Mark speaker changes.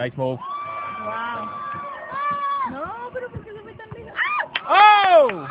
Speaker 1: Nice move.
Speaker 2: Wow. No, pero ¿por qué se fue tan lejos?
Speaker 1: ¡Oh!